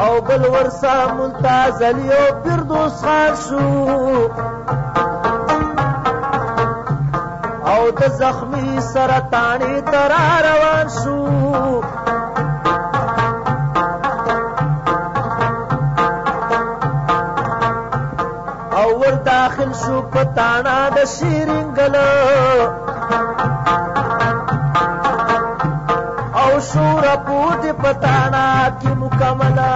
او بل ورسا ممتاز علی او فردوس خان شو او د زخمی سرطانی ترا روان شو او ور داخل شو پتانا د شیرنګلو شور پوج پتا کم کملا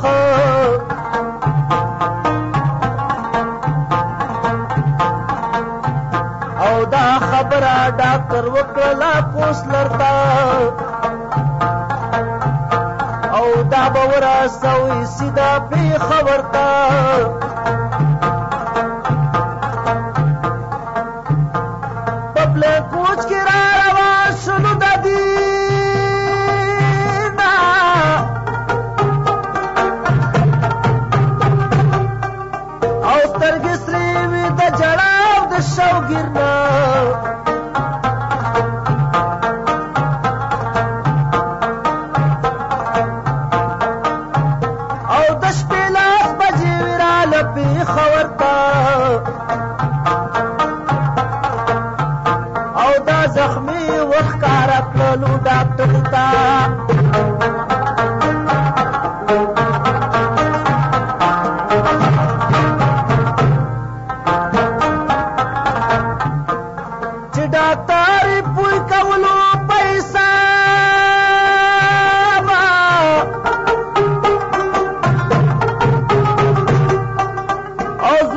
خو دا خبره ډاکټر وکړه پوس لرتا او دا باور سوي سیدا به خبرتا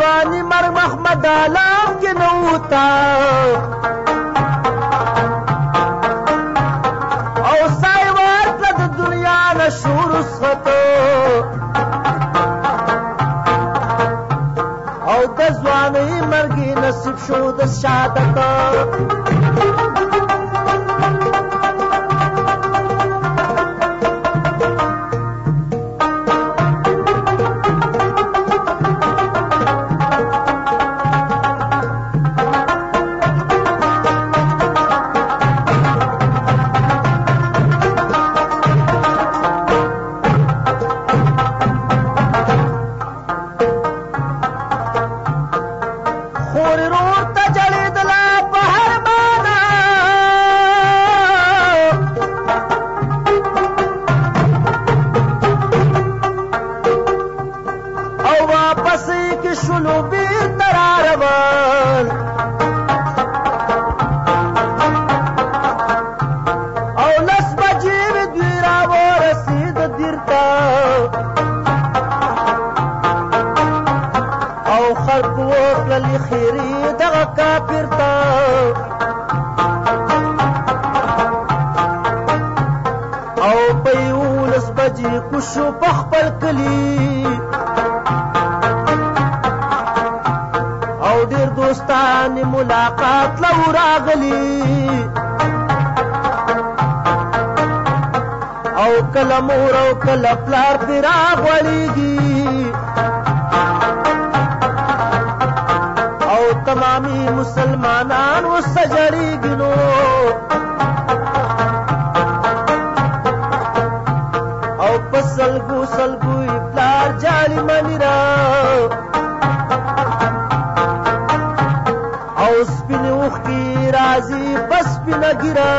قربانی مر محمد عالم کے نوتا او سایوار پلد دنیا نشور سخطو او دزوانی مرگی نصیب شو دس شادتو پیر تراروان راغلی او کله مور او کله پلار پیرا غړیږي سپینه ګیره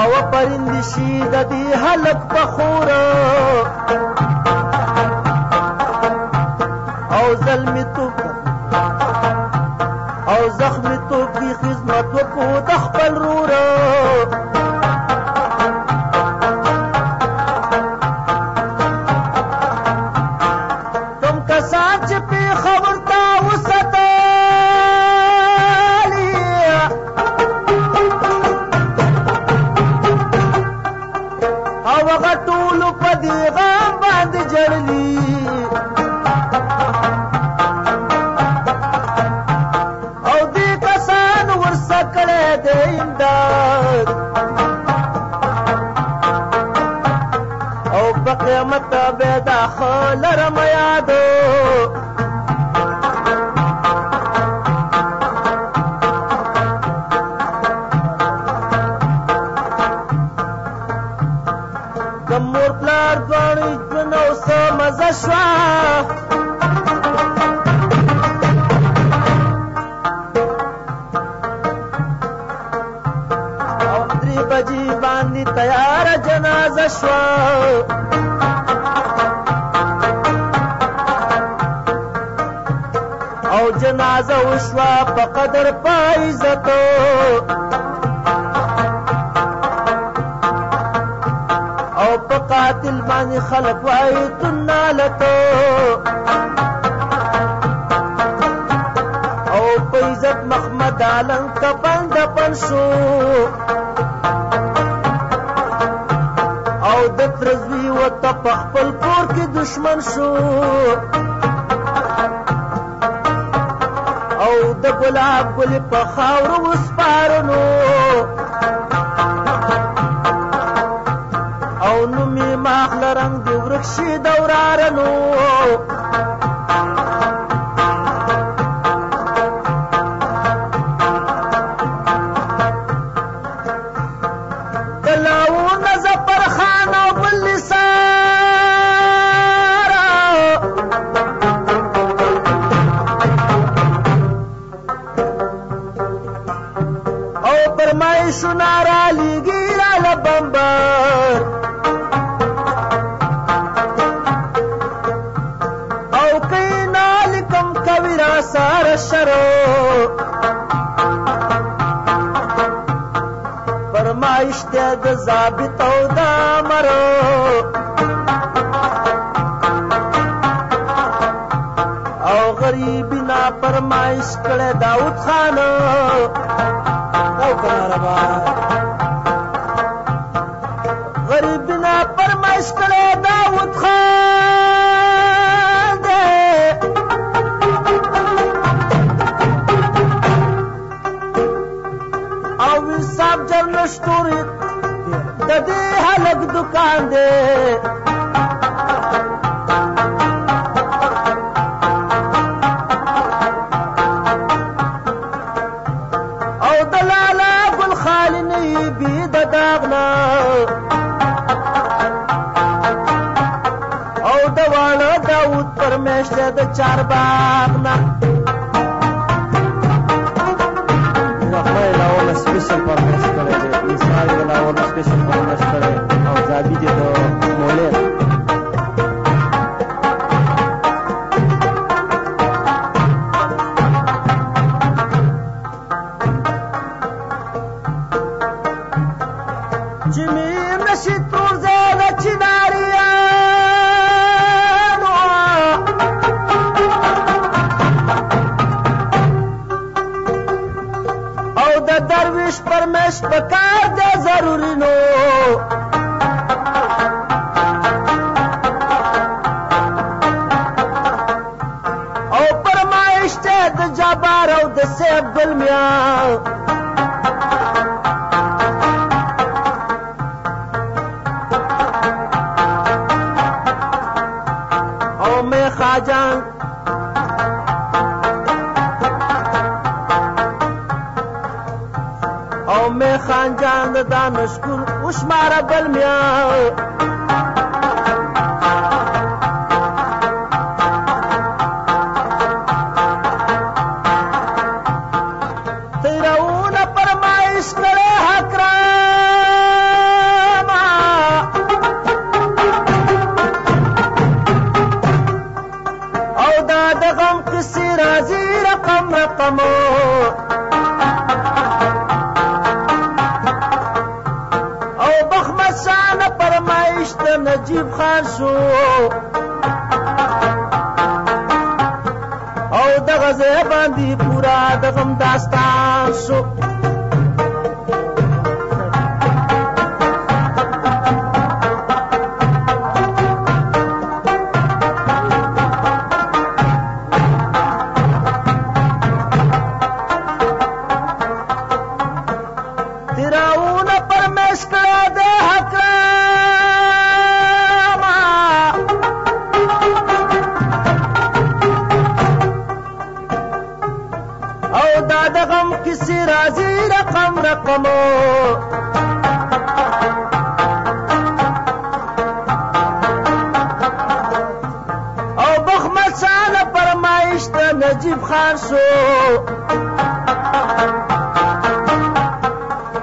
او پرندشي د دې هلک په خوره قیامت بیدا خلرم یادو کمور پلار دوانی جنو سمزه شوا بجی باندې تیار جنازه شو ناز وشوا په قدر په عزت او په قاتل باندې خلق وای تنالته او په عزت محمد عالم ته بند پن شو او د ترزوی و ته په خپل کور کې دشمن شو د ګلاب ګل په خاور وسپارنو او نو می ماخله رنگ دی ورخ شي دورارنو ثابت او دا مرو او غریب نا پرمایش کړه داوود خان او کنه ربا اس مارا بل میں so پیسې راځي رقم رقمو او بخمد ساله فرمایش ته نجیب خان سو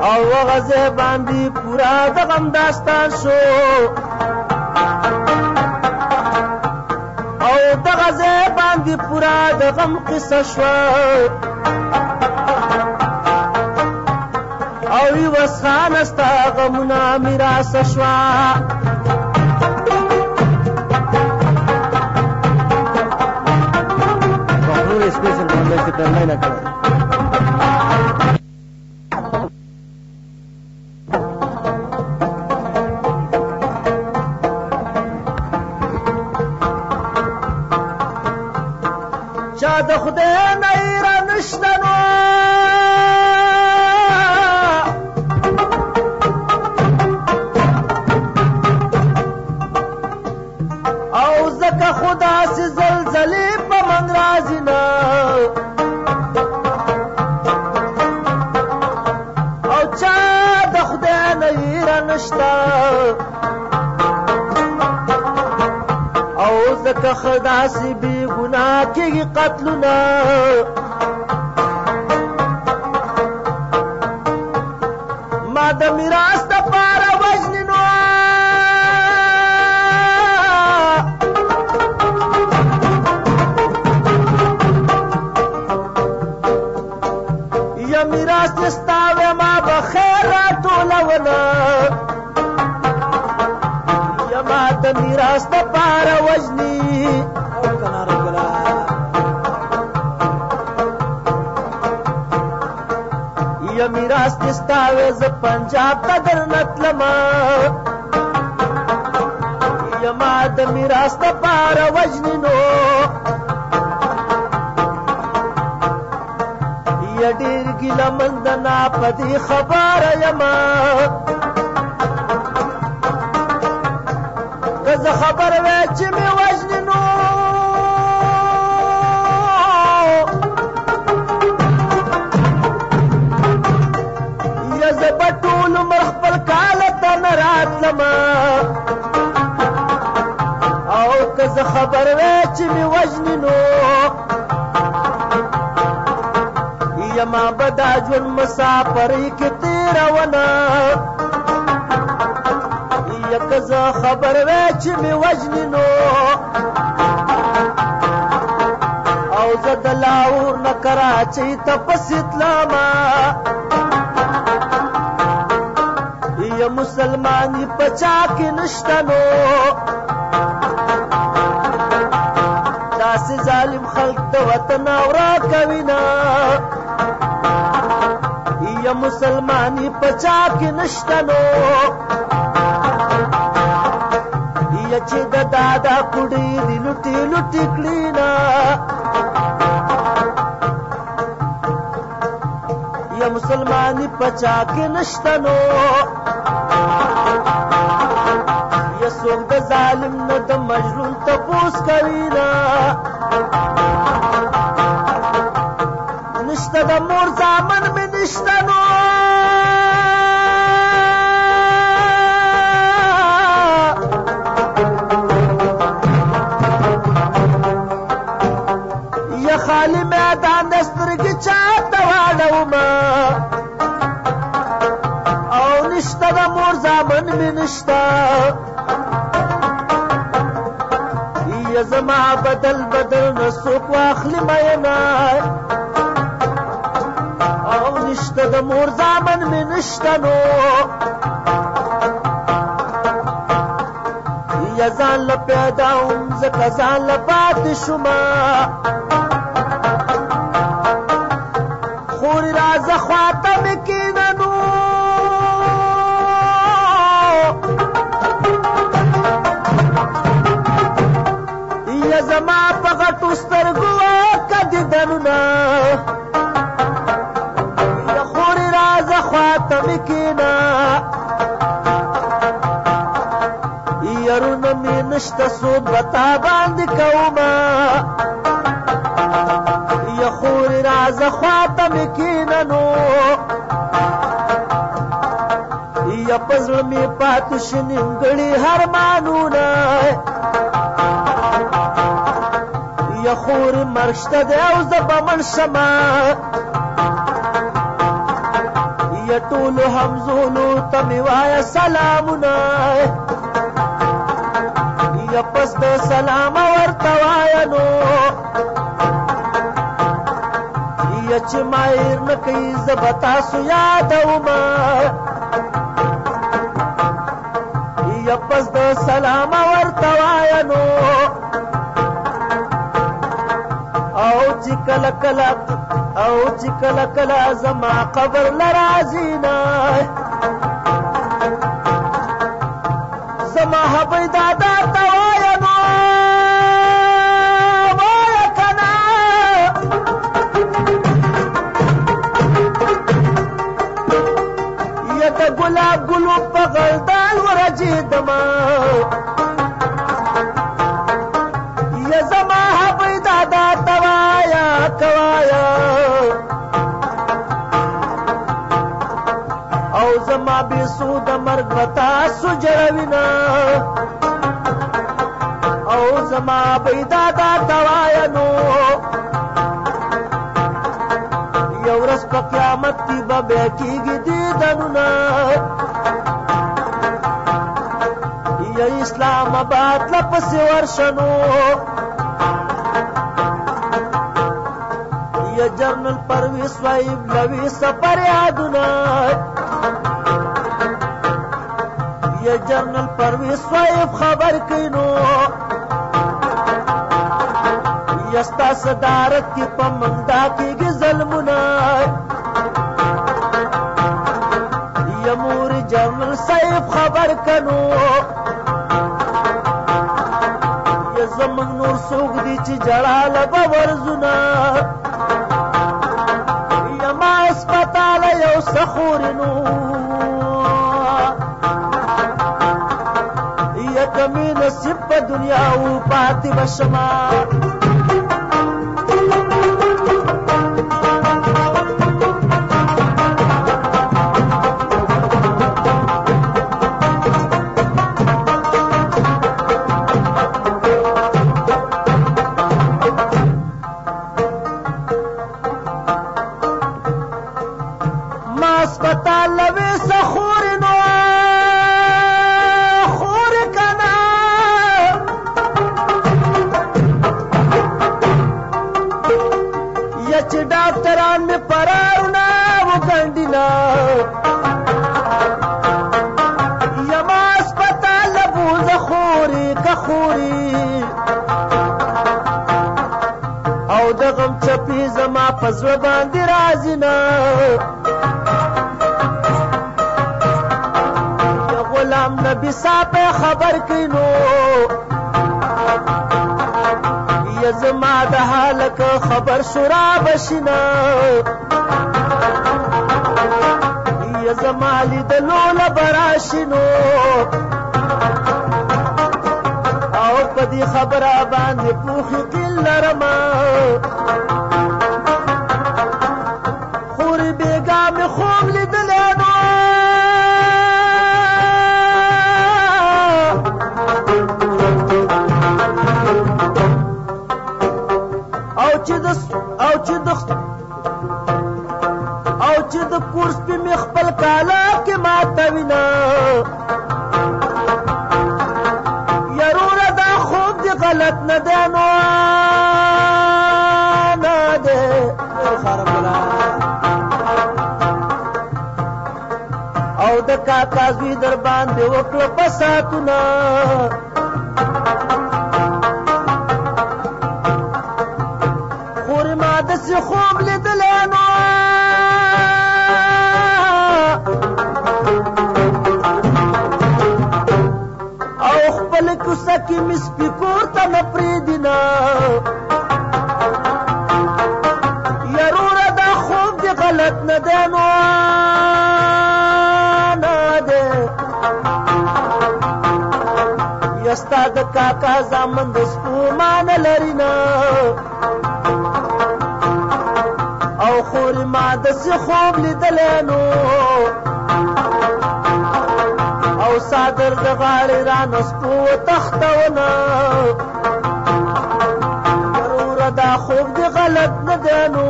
او غزه باندې پورا د غم داستان شو او د غزه باندې پورا د غم قصه شو او یوس خان ستا غمونه میراث شوا بهلول سپیشل باندې چې درنه نه کړ چا د خدای نه ایران شنه کېږي قتلونه ما د میراث د پاره وژنې نو یا میراث دې ستا ما به خیر راټولونه میراث د پاره وجني ټوله میراث دې ستا وې زه پنجاب ته درنه تلمه یما د میراث دپاره وژنې نو یا ډېر ګیله مند نه په دې خبره یما که زه خبر وې چې مې وایي برابر وې چې می وژنې نو یما بدا جون مسافر کې تیر ونه یک ز خبر وې چې می وژنې نو او زه د لاور نه کراچۍ ته پسې تلامه مسلمانی پچا کې نشته نو داسې ظالم خلق د وطن اورا کوي نه یا مسلمانی پچا کې نشته نو یا چې د دادا کړي د لټي لټي کړي نه یا مسلمانی پچا کې نشته نو یا څوک د ظالم نه د مجنون تپوس کوي نه Nishta da mor zaman me nishta زما بدل بدل نسوک واخلی مینا او نشته د مور زامن می نشته نو یا ځان له پیدا هم ځکه ځان له پاتې شومه مې نشته څومره تا باندې کومه یا خورې راځه خواته مې کښېنه نو یا په زړه مې پاتې شي نیمګړي هرمانونه یا خورې مرګ شته دی او زه به مړ شمه یا ټولو همزولو ته مې وایه سلامونه یا پس د سلام ورته وایه نو یا چې مایر نه کوي زه به تاسو یادومه یا پس د سلام ورته وایه نو او چې کله کله او چې کله کله زما قبر لرازي نه زما حبي دادا ورجیدما یا زما حبیدا دا توایا کوایا او زما بی سود مرگ بتا سجروینا او زما بیدا دا توایا نو یورس پا قیامت کی ببیکی گی دیدنونا اسلام آباد لپس ورشنو یا جرنل پرویس وایب لوی سفر یادونه یا جرنل پرویس وایب خبر کینو یستا صدارت کی پمندا کیږي ظلمونه یا مور جرنل صاحب خبر کنو زمنګ نور سوق دي چې جړال به ورزنا یما اسپیټال یو سخورینو یا کمی نصیب په دنیا او پاتې بشما پزړه باندې راځي نه غلام نبی صاحب خبر کینو یزما د حالک خبر سورا بشنا یزما لید لول براشنو او پدی خبره باندې پوخ کل لرما راته وینا یاروره دا خوب دی غلط نه دی نو نه دی او د کاکا زوی در باندې وکړه پساتونه خور ما دسې خور ستا د کاکا زامن د سپومان لري نه او خور ما د سي خوب لیدل نو او صادر د غاړې را نسپو تختونه ضروره دا خوب دی غلط نه دی نو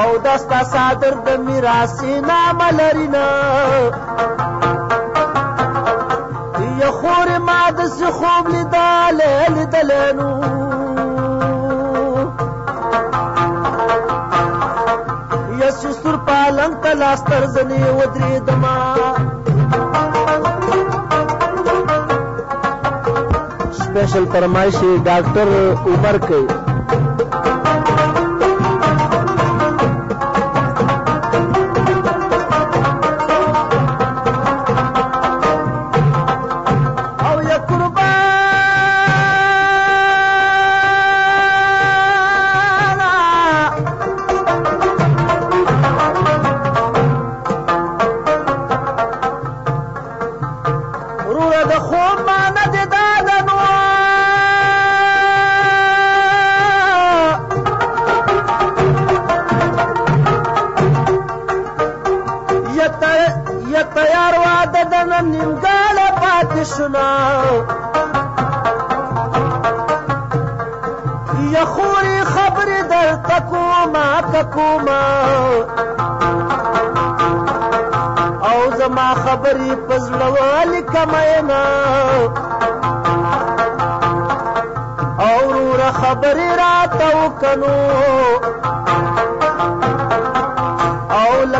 او دستا صادر د میراثي نامه لري نه ما دس خوب لیدل لیدل نو یس سر پالنګ تلاستر زنی ودری دما سپیشل فرمایشي ډاکټر عمر کوي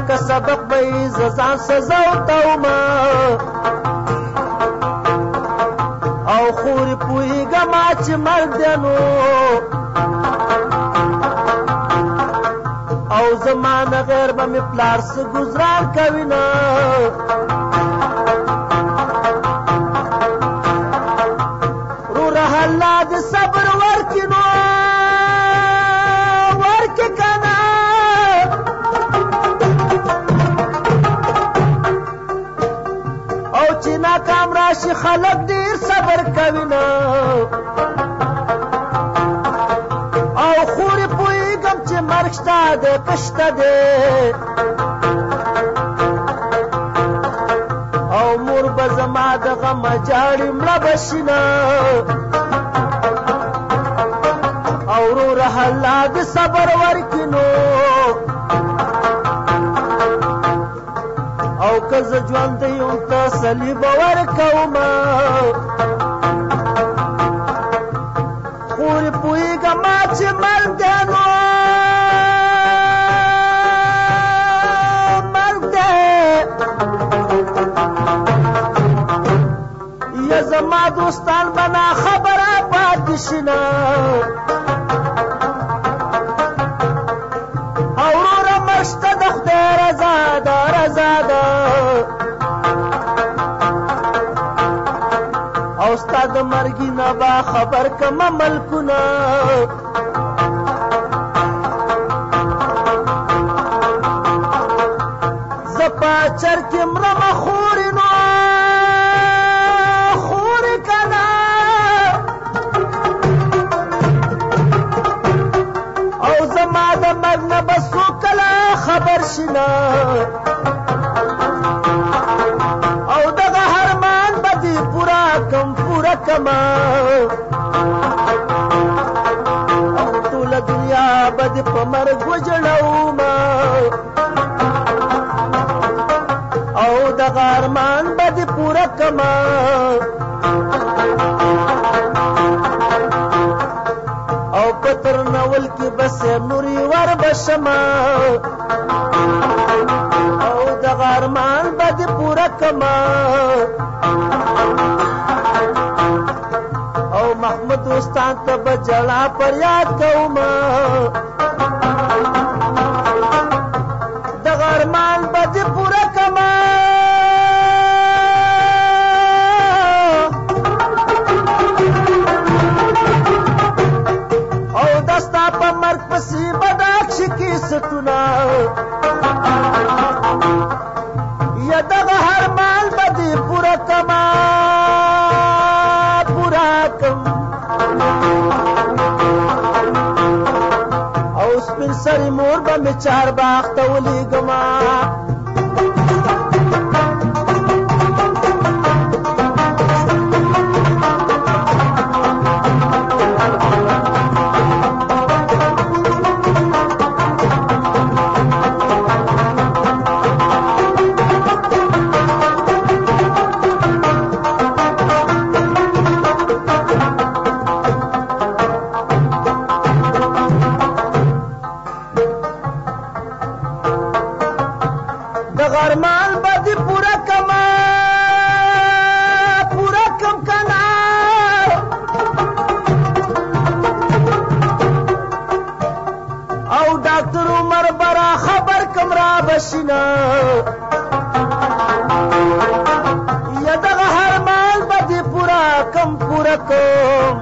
که سبق به زان سزا او تاوما او خور پوی گما چې مردنو او زمانه غیر به می پلار سه گزار کوي نه داسې خلک ډیر صبر کوي نه او خورې پوهېږم چې مرګ شته دی کشته دی او مور به زما د غمه جاړي مړه به شي نه او وروره الله د صبر ورکړي که زه ژوندی یم ته صلیب ورکومه خورې پوهېږمه چې مرګ دی نو مرګ دی یا زما دوستان به ناخبره پاتې شي نه ار کم ملکنا زپا چر کې مرم خورینو خور کنا او زما د مرنه بسو کلا خبر شنا وجړوم او د غارمان بد پورا کما او پتر نول کی بس نوري ور بشما او د غارمان بد پورا کما او محمد استاد ته بجلا پر یاد کوما بنسټونه یا دغه هر مال به دې پوره کما پوره کم او سپین سرې مور به مې چار باغ ته ولیږما ډاکټر عمر برا خبر کمرا بشینا یا دغه هر مال بدی پورا کم پورا کوم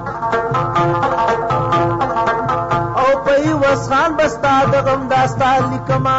او په وسخان بستا دغم داستا لیکما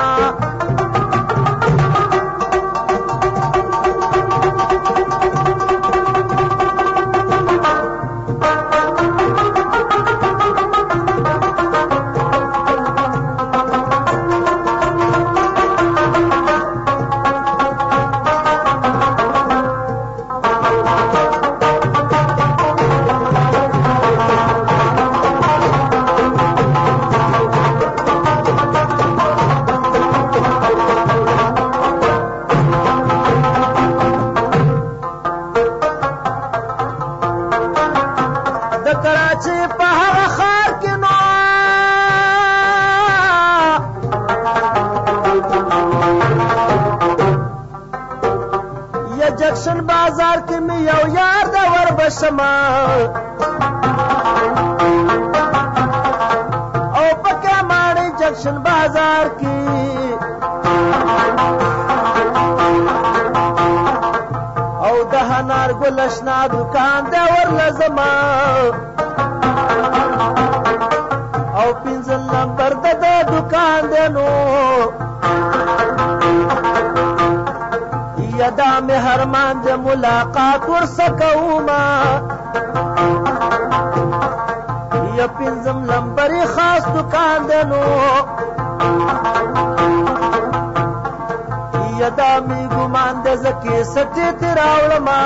جکشن بازار کې مې یو یار دا ور بشما او پکې ماړې جکشن بازار کې او د هنار ګلشنا دکان دا ور لزما ارمان د ملاقات ورسکوما یا پنځم لمبري خاص دکان دنو یا دا می ګمان د زکی سټې تراولما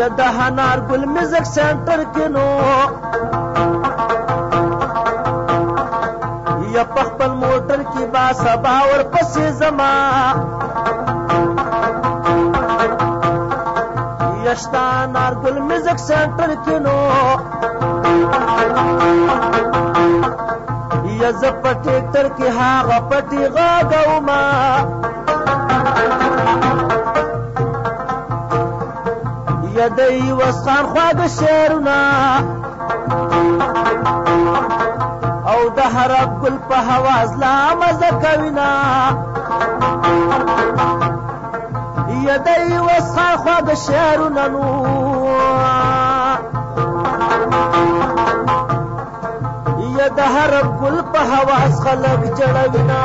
یا د هنار ګل مزک سنټر کې نو با سبا ور پسې زما یشتا نارګل میوزیک سنټر کې نو یز پټې تر کې هاغه پټې غاګو ما یدې وسخان خواږه شعرونه ګل په هواز لا مزه کوینا یدای وسخه خو د شعرونو نو د هر ګل په هواز خلک جړوینا